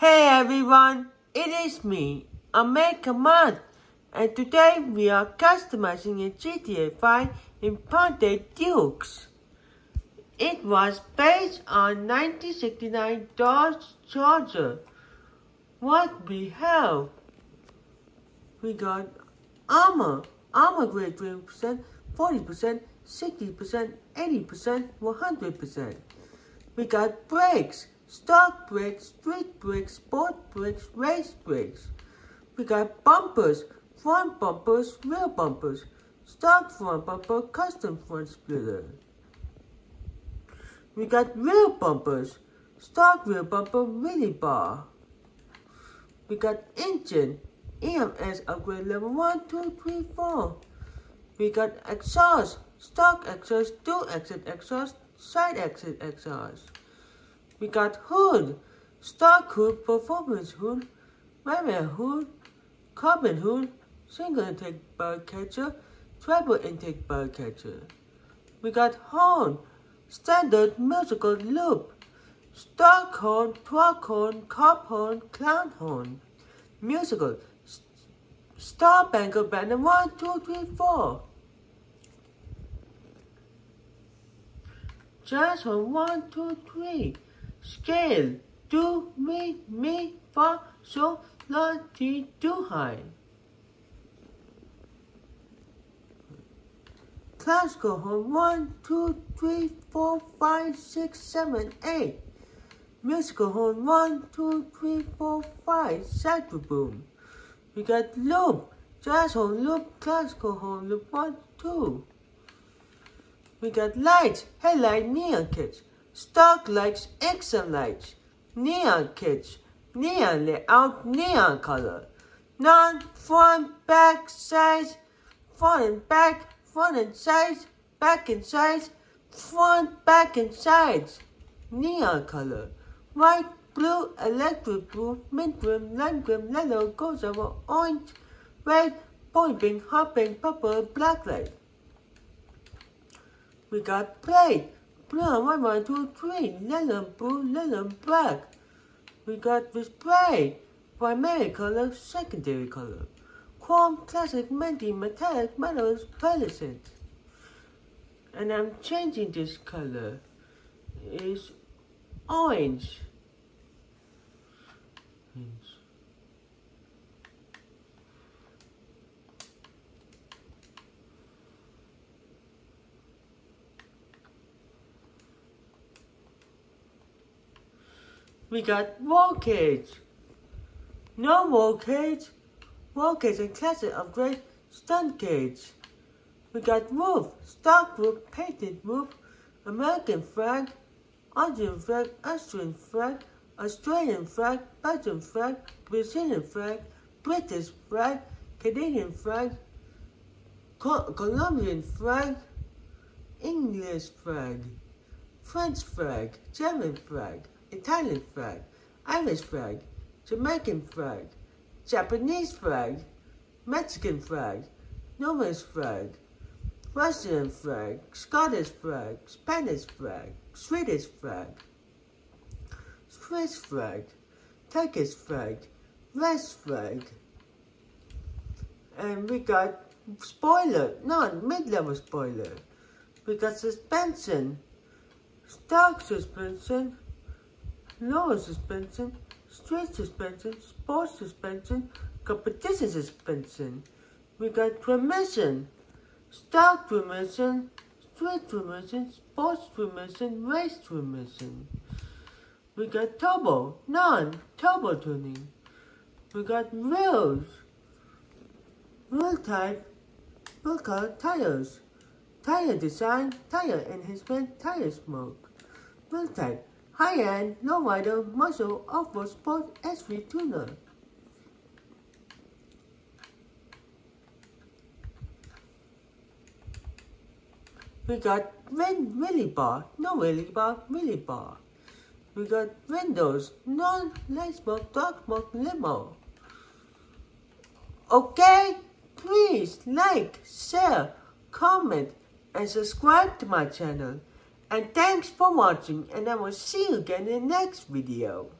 Hey everyone, it is me, Amey Kamat, and today we are customizing a GTA 5 Imponte Dukes. It was based on 1969 Dodge Charger. What we have? We got armor, armor grade 20%, 40%, 60%, 80%, 100%. We got brakes, stock brakes, street brakes, sport brakes, race brakes. We got bumpers, front bumpers, rear bumpers, stock front bumper, custom front splitter. We got rear bumpers, stock rear bumper, mini bar. We got engine, EMS upgrade level 1, 2, 3, 4. We got exhaust, stock exhaust, dual exit exhaust, side exit exhaust. We got hood, stock hood, performance hood, manual hood, carbon hood, single intake bug catcher, treble intake bug catcher. We got horn, standard musical loop, stock horn, truck horn, cop horn, clown horn, musical, Star Spangled Banner one, two, three, four. Jazz horn one, two, three scale, do, mi, mi, fa, sol, la, ti, do, high. Classical horn, one, two, three, four, five, six, seven, eight. Musical horn, one, two, three, four, five, boom. We got loop, jazz horn, loop, classical horn, loop, one, two. We got lights, headlight, neon kits stock lights, extra lights, neon kits, neon layout, neon color, non, front, back, size, front and back, front and sides, back and sides, front, back and sides, neon color, white, blue, electric blue, mint green, lime green, yellow, gold, over orange, red, point pink, hot pink, purple, black light. We got plate, brown, one, one, two, three, yellow, blue, yellow, black. We got display, primary color, secondary color. Chrome, classic, minty, metallic, metals, pearlescent. And I'm changing this color. Is orange. We got roll cage. No. Roll cage and classic upgrade stunt cage. We got roof, stock roof, painted roof, American flag, Argentine flag, Austrian flag, Australian flag, Belgian flag, Brazilian flag, British flag, Canadian flag, Colombian flag, English flag, French flag, German flag, Italian flag, Irish flag, Jamaican flag, Japanese flag, Mexican flag, Norway's flag, Russian flag, Scottish flag, Spanish flag, Swedish flag, Swiss flag, Turkish flag, West flag. And we got spoiler, not mid-level spoiler. We got suspension, stock suspension, lower suspension, straight suspension, sports suspension, competition suspension. We got permission, stock permission, straight permission, sports permission, race permission. We got turbo, non-turbo tuning. We got wheels, wheel type, wheel color tires, tire design, tire enhancement, tire smoke, wheel type, high-end, low-rider, muscle, off-road sport SV tuner. We got wind wheelie bar, no wheelie bar, wheelie bar. We got windows, smoke, dark smoke, limo. Okay, please like, share, comment, and subscribe to my channel. And thanks for watching and I will see you again in the next video.